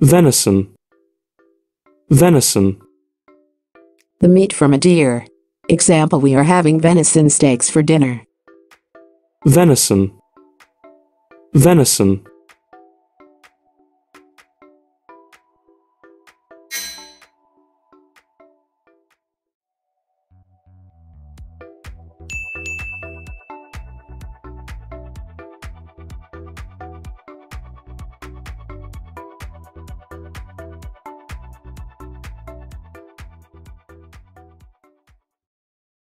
venison, venison, The meat from a deer. Example We are having venison steaks for dinner. venison, venison,